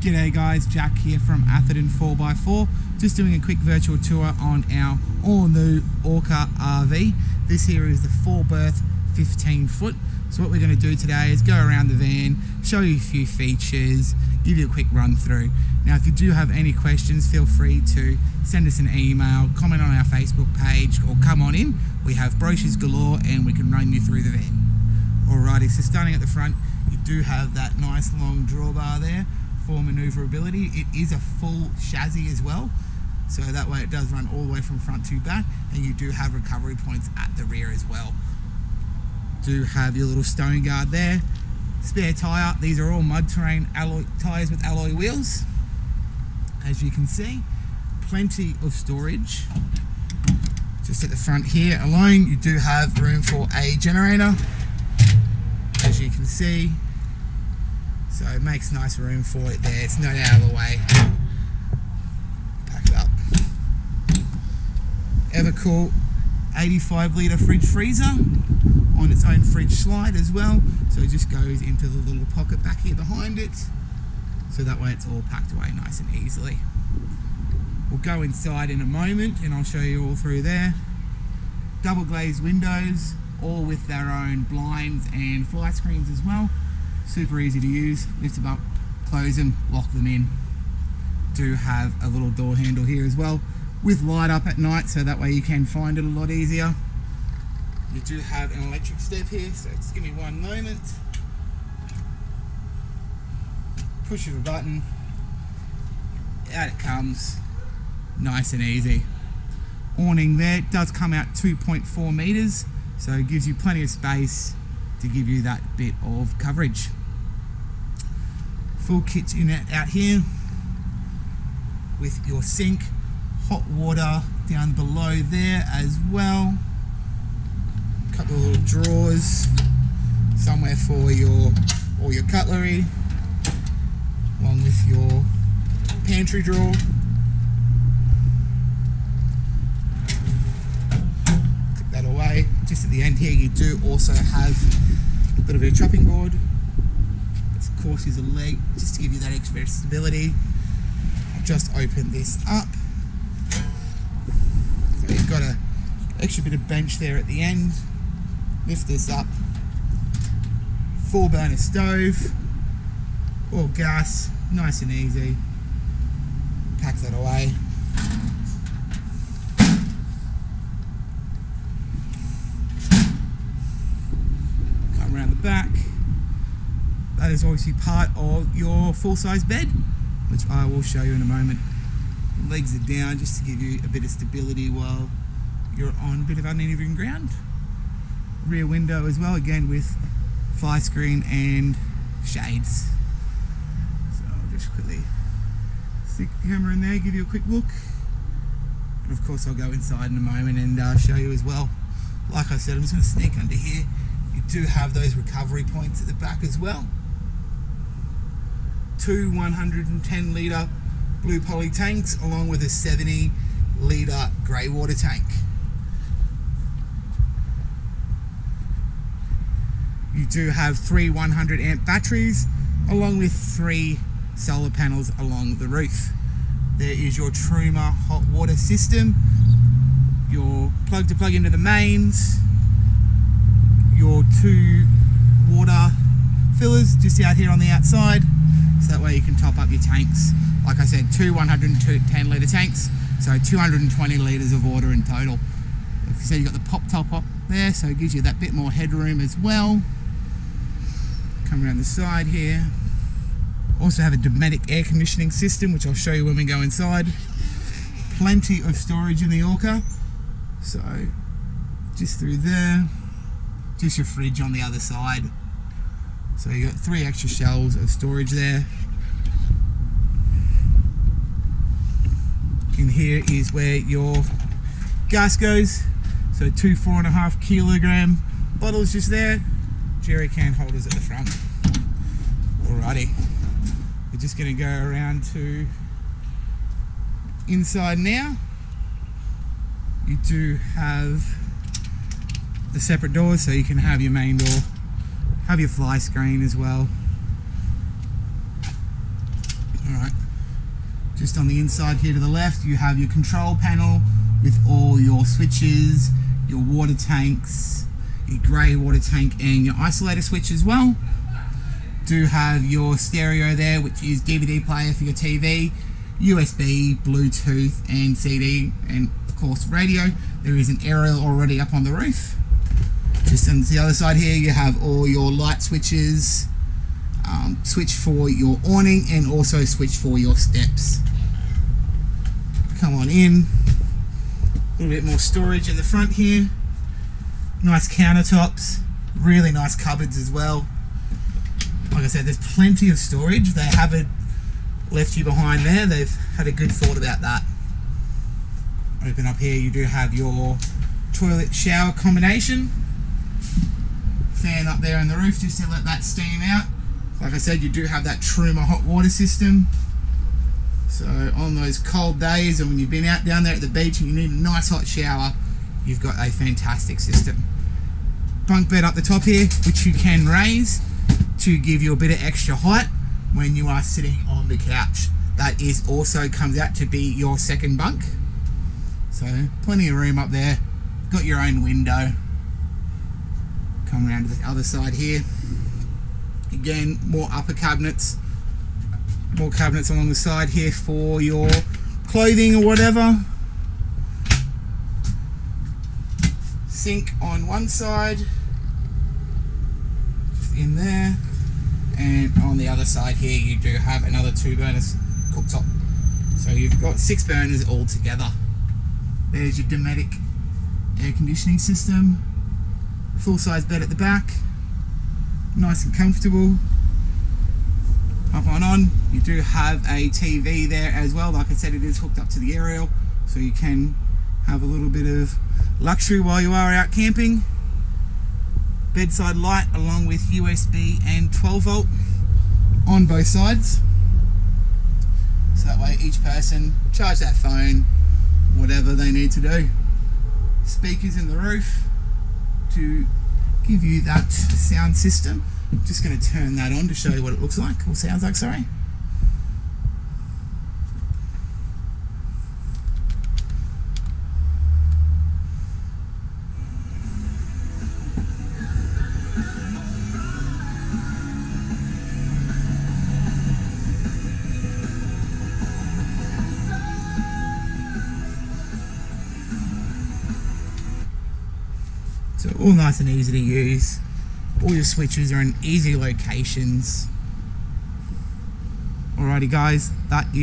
G'day guys, Jack here from Atherton 4x4. Just doing a quick virtual tour on our all new Orca RV. This here is the 4 berth 15 foot. So what we're going to do today is go around the van, show you a few features, give you a quick run through. Now if you do have any questions, feel free to send us an email, comment on our Facebook page or come on in. We have brochures galore and we can run you through the van. Alrighty, so starting at the front, you do have that nice long drawbar there for manoeuvrability. It is a full chassis as well, so that way it does run all the way from front to back, and you do have recovery points at the rear as well. Do have your little stone guard there. Spare tyre, these are all mud terrain alloy tyres with alloy wheels. As you can see, plenty of storage. Just at the front here alone, you do have room for a generator. As you can see, so it makes nice room for it there. It's not out of the way. Pack it up. Evakool 85 litre fridge freezer on its own fridge slide as well. So it just goes into the little pocket back here behind it. So that way it's all packed away nice and easily. We'll go inside in a moment and I'll show you all through there. Double glazed windows, all with their own blinds and fly screens as well super easy to use. Lift them up close them lock them in. Do have a little door handle here as well with light up at night so that way you can find it a lot easier. You do have an electric step here so just give me one moment. Push of a button. Out it comes. Nice and easy. Awning there it does come out 2.4 meters so it gives you plenty of space to give you that bit of coverage full kitchen out here with your sink, hot water down below there as well. A couple of little drawers, somewhere for your all your cutlery, along with your pantry drawer. Click that away. Just at the end here, you do also have a bit of a chopping board course is a leg just to give you that extra stability. I'll just open this up. So you've got a extra bit of bench there at the end. Lift this up. Four burner stove. All gas. Nice and easy. Pack that away. Come around the back that is obviously part of your full-size bed, which I will show you in a moment. Legs are down just to give you a bit of stability while you're on a bit of uneven ground. Rear window as well, again with fly screen and shades. So I'll just quickly stick the camera in there, give you a quick look. And of course I'll go inside in a moment and uh, show you as well. Like I said, I'm just going to sneak under here. You do have those recovery points at the back as well two 110 litre blue poly tanks along with a 70 litre grey water tank. You do have three 100 amp batteries along with three solar panels along the roof. There is your Truma hot water system, your plug to plug into the mains, your two water fillers just out here on the outside, so that way you can top up your tanks. Like I said, two 110 litre tanks, so 220 litres of water in total. Like I said, you've got the pop top up there, so it gives you that bit more headroom as well. Come around the side here. Also have a Dometic air conditioning system, which I'll show you when we go inside. Plenty of storage in the Orca. So, just through there. Just your fridge on the other side. So you got three extra shelves of storage there. In here is where your gas goes. So two four and a half kilogram bottles just there. Jerry can holders at the front. Alrighty. We're just gonna go around to inside now. You do have the separate doors so you can have your main door have your fly screen as well Alright, just on the inside here to the left, you have your control panel with all your switches, your water tanks, your grey water tank, and your isolator switch as well. Do have your stereo there, which is DVD player for your TV, USB, Bluetooth, and CD, and of course radio. There is an aerial already up on the roof. Just on the other side here, you have all your light switches, um, switch for your awning, and also switch for your steps. Come on in. A little bit more storage in the front here. Nice countertops, really nice cupboards as well. Like I said, there's plenty of storage. They haven't left you behind there. They've had a good thought about that. Open up here, you do have your toilet shower combination. Fan up there on the roof just to let that steam out. Like I said, you do have that Truma hot water system. So on those cold days and when you've been out down there at the beach and you need a nice hot shower, you've got a fantastic system. Bunk bed up the top here, which you can raise to give you a bit of extra height when you are sitting on the couch. That is also comes out to be your second bunk. So plenty of room up there. Got your own window. Come around to the other side here. Again, more upper cabinets. More cabinets along the side here for your clothing or whatever. Sink on one side. Just in there. And on the other side here you do have another two burners cooktop. So you've got six burners all together. There's your Dometic air conditioning system. Full size bed at the back. Nice and comfortable. Hop on on. You do have a TV there as well. Like I said, it is hooked up to the aerial. So you can have a little bit of luxury while you are out camping. Bedside light along with USB and 12 volt on both sides. So that way each person charge that phone, whatever they need to do. Speakers in the roof to give you that sound system. I'm just going to turn that on to show you what it looks like, or sounds like, sorry. So all nice and easy to use. All your switches are in easy locations. Alrighty guys, that is